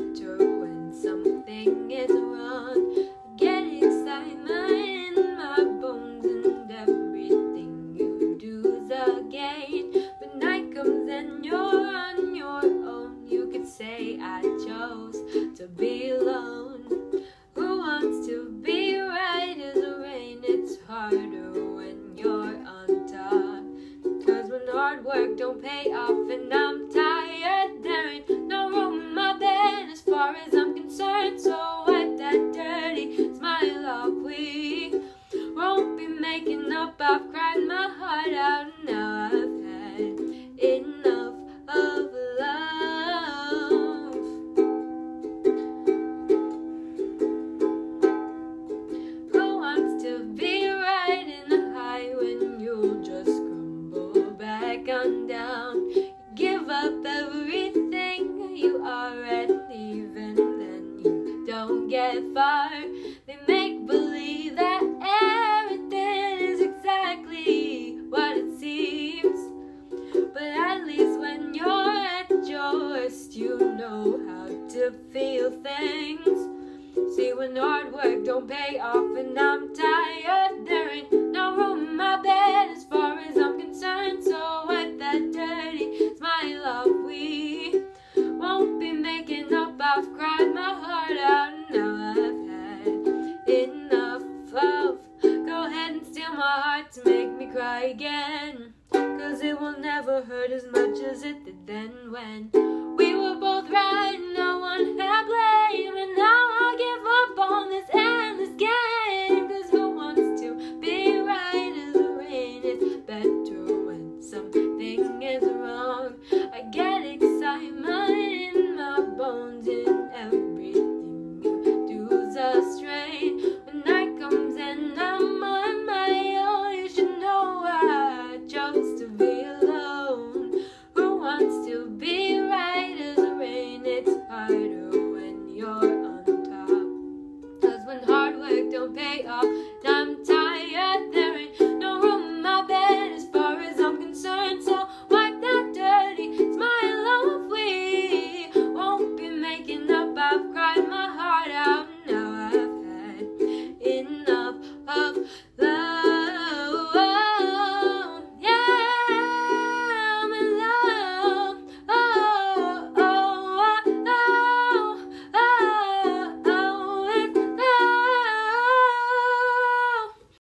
when something is wrong. I get inside my in my bones and everything you do's a gain. But night comes and you're on your own. You could say I chose to be alone. Who wants to be right as rain? It's harder when you're on top. Cause when hard work don't pay off enough. Far. They make believe that everything is exactly what it seems. But at least when you're at your worst, you know how to feel things. See, when hard work don't pay off and I'm heart to make me cry again. Cause it will never hurt as much as it did then when we were both right, no one had blame. And now I give up on this endless game. Cause who wants to be right as the rain? It's better when something is wrong. I get excitement in my bones, pay off. I'm tired, there ain't no room in my bed as far as I'm concerned. So wipe that dirty smile off. We won't be making up. I've cried my heart out. Now I've had enough of.